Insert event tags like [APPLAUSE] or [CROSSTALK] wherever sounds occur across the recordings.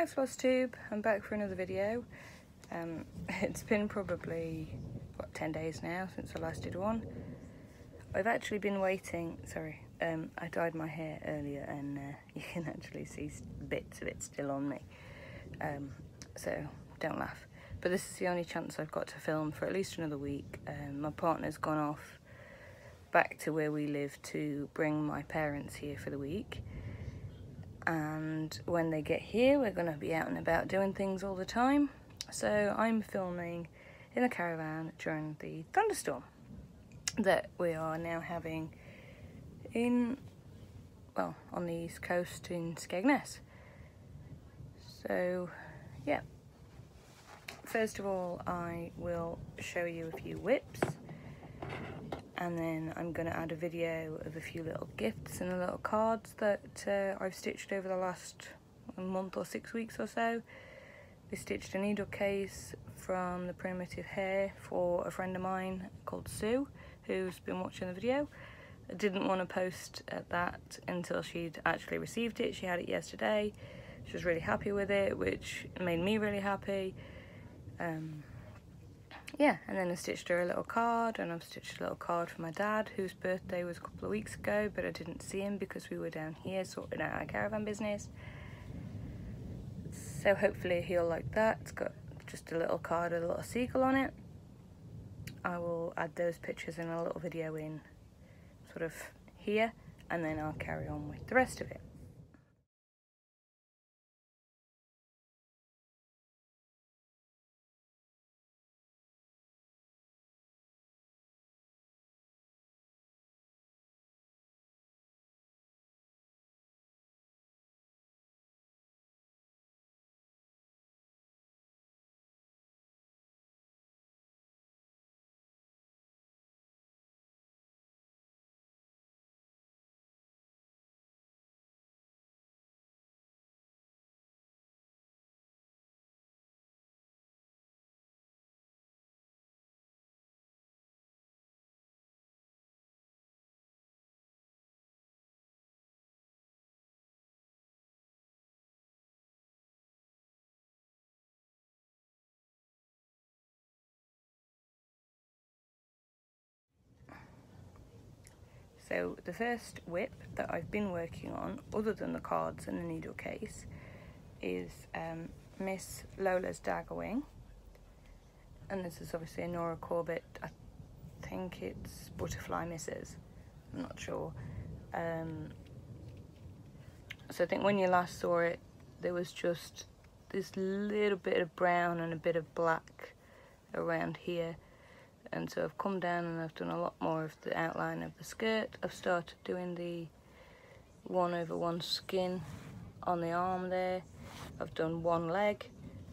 Hi FlossTube, I'm back for another video. Um, [LAUGHS] it's been probably, what, 10 days now since I last did one. I've actually been waiting, sorry, um, I dyed my hair earlier and uh, [LAUGHS] you can actually see bits of it still on me. Um, so don't laugh. But this is the only chance I've got to film for at least another week. Um, my partner's gone off back to where we live to bring my parents here for the week and when they get here we're going to be out and about doing things all the time. So I'm filming in the caravan during the thunderstorm that we are now having in well on the east coast in Skegness. So yeah. First of all I will show you a few WIPs and then I'm going to add a video of a few little gifts and a little cards that uh, I've stitched over the last month or six weeks or so. I stitched a needle case from the Primitive Hare for a friend of mine called Sue who's been watching the video. I didn't want to post at that until she'd actually received it. She had it yesterday. She was really happy with it which made me really happy. Um, yeah, and then I stitched her a little card and I've stitched a little card for my dad whose birthday was a couple of weeks ago but I didn't see him because we were down here sorting out our caravan business. So hopefully he'll like that. It's got just a little card with a little seagull on it. I will add those pictures in a little video in sort of here and then I'll carry on with the rest of it. So the first WIP that I've been working on, other than the cards and the needle case, is um, Miss Lola's Dagger Wing. And this is obviously a Nora Corbett, I think it's Butterfly Misses, I'm not sure. Um, so I think when you last saw it, there was just this little bit of brown and a bit of black around here and so I've come down and I've done a lot more of the outline of the skirt. I've started doing the one over one skin on the arm there. I've done one leg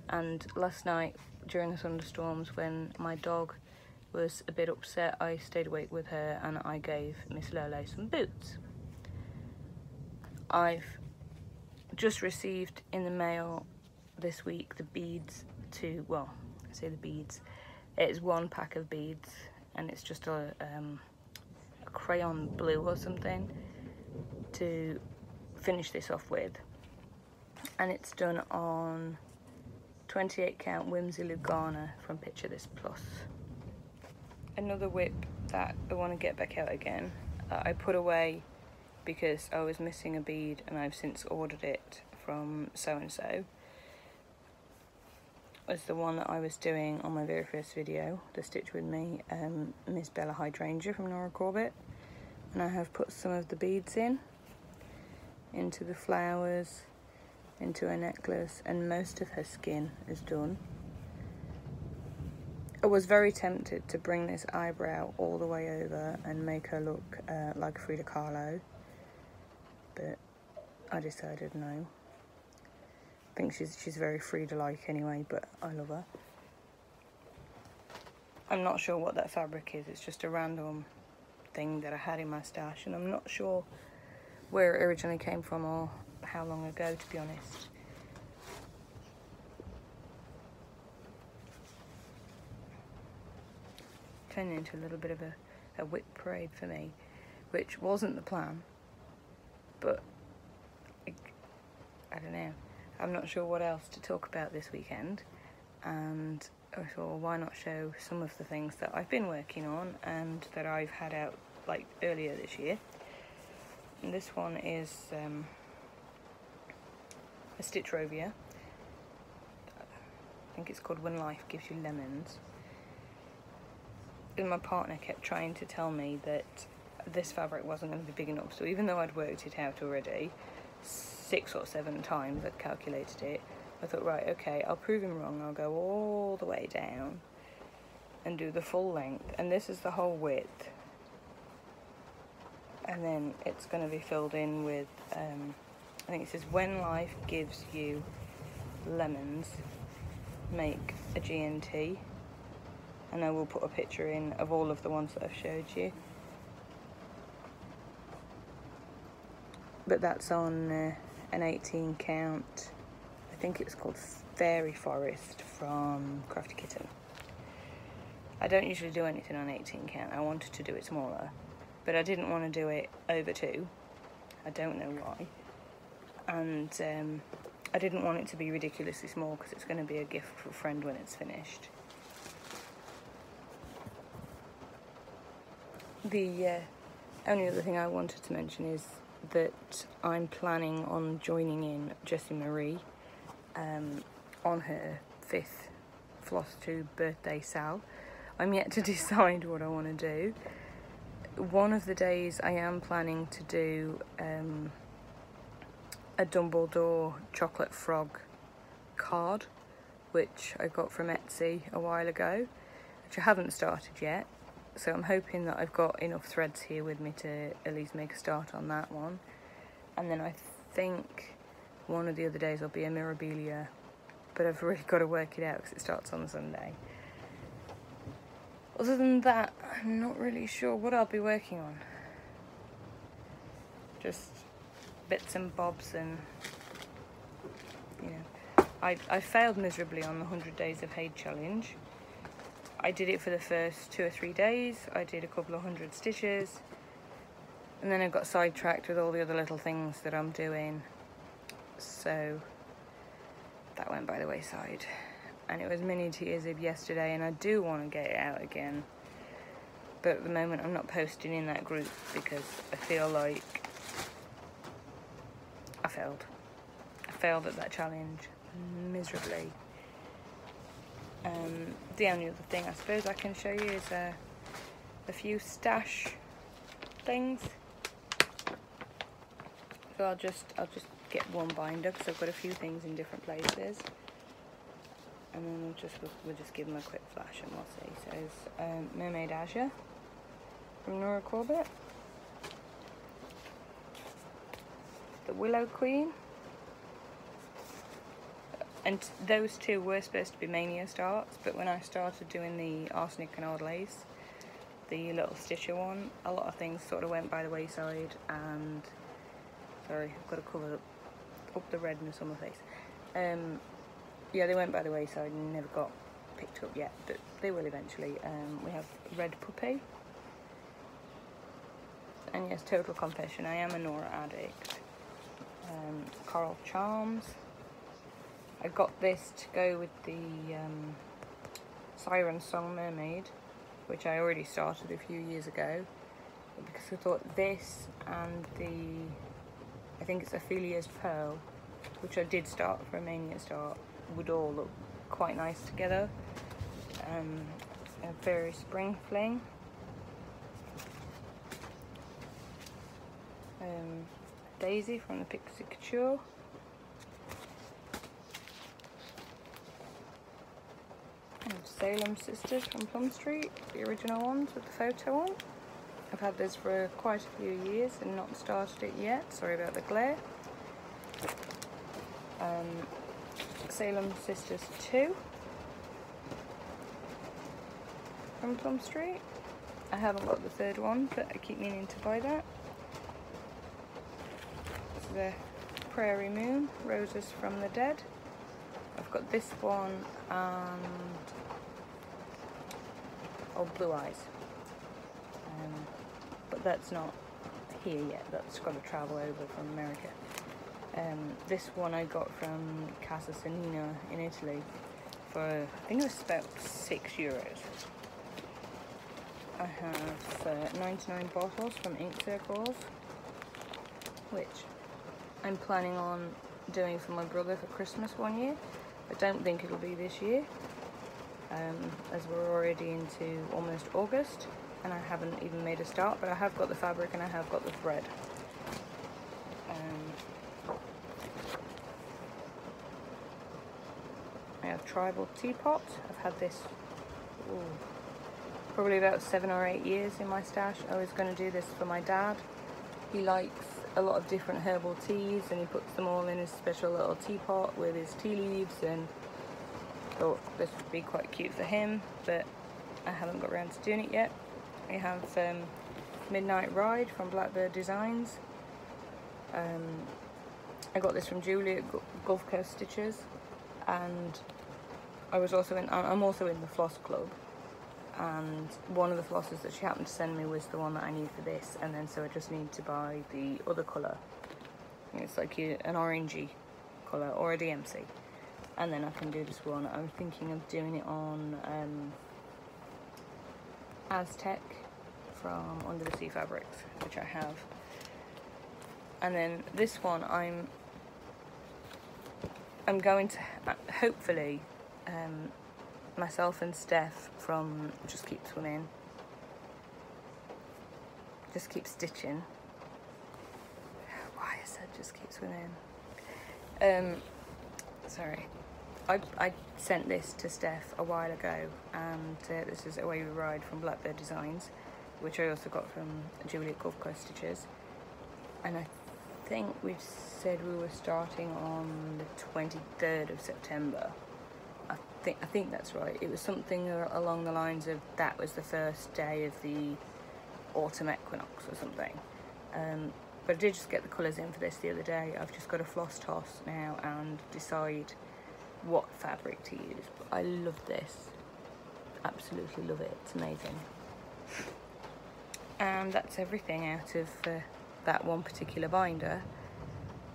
and last night during the thunderstorms when my dog was a bit upset I stayed awake with her and I gave Miss Lolo some boots. I've just received in the mail this week the beads to, well, I say the beads, it's one pack of beads and it's just a, um, a crayon blue or something to finish this off with. And it's done on 28 count Whimsy Lugana from Picture This Plus. Another WIP that I want to get back out again that I put away because I was missing a bead and I've since ordered it from so-and-so was the one that I was doing on my very first video, the Stitch With Me, um, Miss Bella Hydrangea from Nora Corbett. And I have put some of the beads in, into the flowers, into her necklace, and most of her skin is done. I was very tempted to bring this eyebrow all the way over and make her look uh, like Frida Kahlo, but I decided no think she's she's very Frida-like anyway, but I love her. I'm not sure what that fabric is. It's just a random thing that I had in my stash, and I'm not sure where it originally came from or how long ago, to be honest. Turned into a little bit of a, a WIP parade for me, which wasn't the plan, but I, I don't know. I'm not sure what else to talk about this weekend, and I thought, well, why not show some of the things that I've been working on and that I've had out like earlier this year. And this one is um, a Stitchrovia. I think it's called When Life Gives You Lemons. And my partner kept trying to tell me that this fabric wasn't going to be big enough. So even though I'd worked it out already, six or seven times I'd calculated it, I thought, right, okay, I'll prove him wrong. I'll go all the way down and do the full length. And this is the whole width. And then it's going to be filled in with, um, I think it says, when life gives you lemons, make a GNT. And I will put a picture in of all of the ones that I've showed you. But that's on uh, an 18 count I think it's called Fairy Forest from Crafty Kitten. I don't usually do anything on 18 count. I wanted to do it smaller, but I didn't want to do it over two. I don't know why. And um, I didn't want it to be ridiculously small because it's going to be a gift for a friend when it's finished. The uh, only other thing I wanted to mention is that I'm planning on joining in Jessie Marie um, on her fifth FlossTube birthday sale. I'm yet to [LAUGHS] decide what I want to do. One of the days I am planning to do um, a Dumbledore chocolate frog card, which I got from Etsy a while ago, which I haven't started yet. So I'm hoping that I've got enough threads here with me to at least make a start on that one. And then I think one of the other days will be a Mirabilia, but I've really got to work it out because it starts on Sunday. Other than that, I'm not really sure what I'll be working on. Just bits and bobs and, you know. I, I failed miserably on the 100 Days of HAED challenge. I did it for the first two or three days. I did a couple of hundred stitches. And then I got sidetracked with all the other little things that I'm doing. So that went by the wayside. And it was mini tears of yesterday and I do want to get it out again. But at the moment I'm not posting in that group because I feel like I failed. I failed at that challenge miserably um, the only other thing I suppose I can show you is a, a few stash things so I'll just I'll just get one binder because I've got a few things in different places. And then we'll just we'll, we'll just give them a quick flash and we'll see. So it's um, Mermaid Azure from Nora Corbett. The Willow Queen. And those two were supposed to be Mania starts, but when I started doing the Arsenic and old Lace, the little stitcher one, a lot of things sort of went by the wayside and sorry, I've got to cover up up the redness on my face. Um, yeah, they went by the wayside and never got picked up yet, but they will eventually. Um, we have Red Puppy. And yes, total confession, I am a Nora addict. Um, Coral Charms. I got this to go with the um, Siren Song Mermaid, which I already started a few years ago. Because I thought this and the I think it's Ophelia's Pearl, which I did start for a Mania start, would all look quite nice together. Um, a Fairy Spring Fling. Um, Daisy from the Pixie Couture. And Salem Sisters from Plum Street, the original ones with the photo on. I've had this for quite a few years and not started it yet. Sorry about the glare. Um, Salem Sisters 2 from Plum Street. I haven't got the third one, but I keep meaning to buy that. The Prairie Moon, Roses from the Dead. I've got this one and oh, Blue Eyes. Um, but that's not here yet. That's got to travel over from America. Um, this one I got from Casa Cenina in Italy for I think it was about six euros. I have uh, 99 bottles from Ink Circles, which I'm planning on doing for my brother for Christmas one year. I don't think it'll be this year, um, as we're already into almost August, and I haven't even made a start, but I have got the fabric and I have got the thread. Um, I have tribal teapot. I've had this ooh, probably about seven or eight years in my stash. I was going to do this for my dad. He likes a lot of different herbal teas and he puts them all in his special little teapot with his tea leaves and thought this would be quite cute for him but I haven't got around to doing it yet. We have um, Midnight Ride from Blackbird Designs. Um, I got this from Julie at Gulf Coast Stitches and I was also in, I'm also in the Floss Club and one of the flosses that she happened to send me was the one that I need for this and then so I just need to buy the other colour it's like an orangey colour or a DMC and then I can do this one I'm thinking of doing it on um, Aztec from Under the Sea Fabrics which I have and then this one I'm I'm going to hopefully um, myself and Steph from Just Keep Swimming. Just keep stitching. Why is that Just Keep Swimming? Um, sorry. I, I sent this to Steph a while ago and uh, this is Away We Ride from Blackbird Designs which I also got from Julie at Gulf Coast Stitches and I think we said we were starting on the 23rd of September I think I think that's right. It was something along the lines of that was the first day of the autumn equinox or something. Um, but I did just get the colours in for this the other day. I've just got a floss toss now and decide what fabric to use. But I love this. Absolutely love it. It's amazing. And that's everything out of uh, that one particular binder.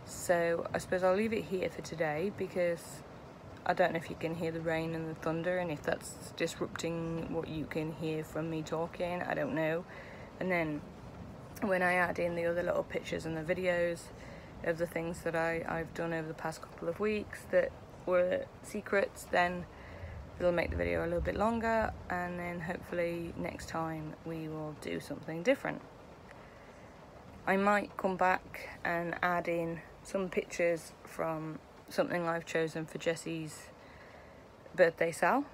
So I suppose I'll leave it here for today because I don't know if you can hear the rain and the thunder and if that's disrupting what you can hear from me talking, I don't know. And then when I add in the other little pictures and the videos of the things that I, I've done over the past couple of weeks that were secrets, then it'll make the video a little bit longer and then hopefully next time we will do something different. I might come back and add in some pictures from something I've chosen for Jessie's birthday sale.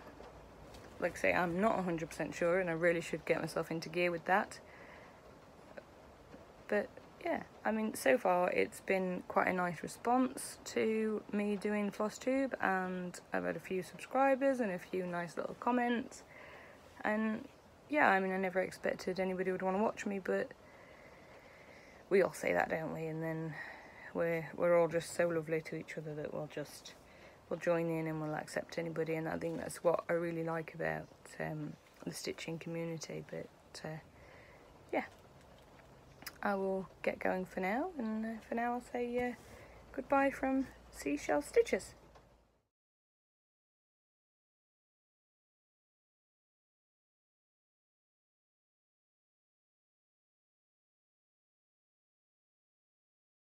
Like I say, I'm not 100% sure and I really should get myself into gear with that. But yeah, I mean, so far it's been quite a nice response to me doing FlossTube and I've had a few subscribers and a few nice little comments. And yeah, I mean, I never expected anybody would want to watch me, but we all say that, don't we? And then we're we're all just so lovely to each other that we'll just we'll join in and we'll accept anybody and I think that's what I really like about um, the stitching community but uh, yeah I will get going for now and uh, for now I'll say uh, goodbye from Seashell Stitches